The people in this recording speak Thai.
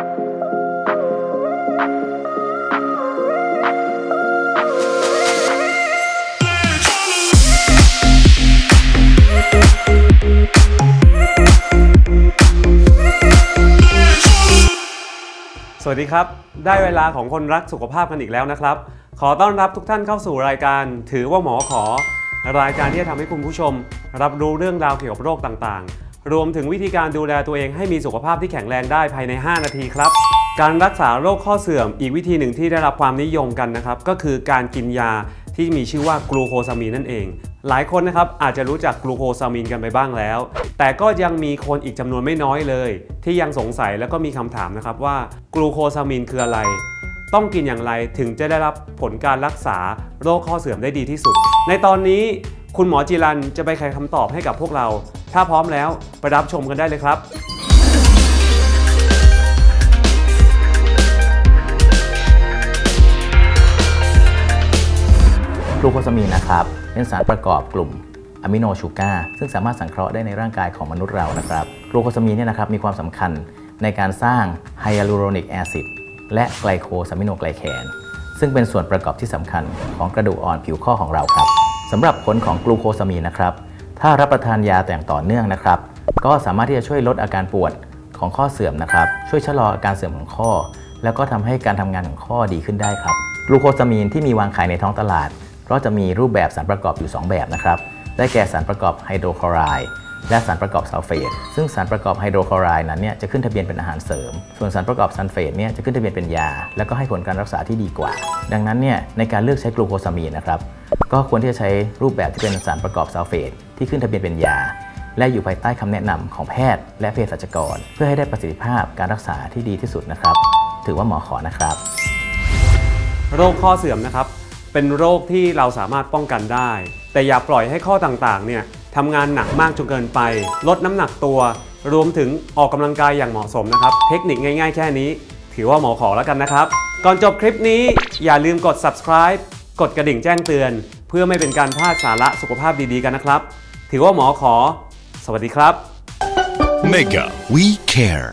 สวัสดีครับ ได้เวลาของคนรักสุขภาพกันอีกแล้วนะครับ ขอต้อนรับทุกท่านเข้าสู่รายการ ถือว่าหมอขอ รายการที่จะทำให้คุณผู้ชม รับรู้เรื่องราวเกี่ยวกับโรคต่างๆ รวมถึงวิธีการดูแลตัวเองให้มีสุขภาพที่แข็งแรงได้ภายใน 5 นาทีครับ การรักษาโรคข้อเสื่อมอีกวิธีหนึ่งที่ได้รับความนิยมกันนะครับ ก็คือการกินยาที่มีชื่อว่ากลูโคซามีนนั่นเอง หลายคนนะครับอาจจะรู้จักกลูโคซามีนกันไปบ้างแล้ว แต่ก็ยังมีคนอีกจำนวนไม่น้อยเลย ที่ยังสงสัยแล้วก็มีคำถามนะครับว่ากลูโคซามีนคืออะไร ต้องกินอย่างไรถึงจะได้รับผลการรักษาโรคข้อเสื่อมได้ดีที่สุด ในตอนนี้คุณหมอจีรันจะไปไขคำตอบให้กับพวกเรา ถ้าพร้อมแล้วไปรับชมกันได้เลยครับกลูโคซามีนนะครับ เป็นสารประกอบกลุ่ม amino sugar ซึ่งสามารถสังเคราะห์ได้ในร่างกายของมนุษย์เรานะครับกลูโคซามีนเนี่ยนะครับมีความสำคัญในการสร้าง hyaluronic acid และ glycosaminoglycan ซึ่งเป็นส่วนประกอบที่สำคัญของกระดูกอ่อนผิวข้อของเราครับสำหรับผลของกลูโคซามีนนะครับ ถ้ารับประทานอย่างต่อเนื่องนะครับ ก็สามารถที่จะช่วยลดอาการปวดของข้อเสื่อมนะครับ ช่วยชะลออาการเสื่อมของข้อ แล้วก็ทำให้การทำงานของข้อดีขึ้นได้ครับกลูโคซามีนที่มีวางขายในท้องตลาด ก็จะมีรูปแบบสารประกอบอยู่ 2 แบบนะครับ ได้แก่สารประกอบไฮโดรคลอไรด์ และสารประกอบซัลเฟตซึ่งสารประกอบไฮโดรคลอไรด์นั้นเนี่ยจะขึ้นทะเบียนเป็นอาหารเสริม ส่วนสารประกอบซัลเฟตเนี่ยจะขึ้นทะเบียนเป็นยา แล้วก็ให้ผลการรักษาที่ดีกว่า ดังนั้นเนี่ยในการเลือกใช้กลูโคซามีนนะครับก็ควรที่จะใช้รูปแบบที่เป็นสารประกอบซัลเฟตที่ขึ้นทะเบียนเป็นยา และอยู่ภายใต้คำแนะนำของแพทย์ และเภสัชกร เพื่อให้ได้ประสิทธิภาพการรักษาที่ดีที่สุดนะครับ ถือว่าหมอขอนะครับ โรคข้อเสื่อมนะครับเป็นโรคที่เราสามารถป้องกันได้ แต่อย่าปล่อยให้ข้อต่างๆเนี่ย ทำงานหนักมากจนเกินไป ลดน้ำหนักตัว รวมถึงออกกำลังกายอย่างเหมาะสมนะครับ เทคนิคง่ายๆแค่นี้ ถือว่าหมอขอแล้วกันนะครับ ก่อนจบคลิปนี้อย่าลืมกด subscribe กดกระดิ่งแจ้งเตือน เพื่อไม่เป็นการพลาดสาระสุขภาพดีๆกันนะครับ ถือว่าหมอขอ สวัสดีครับ Mega We Care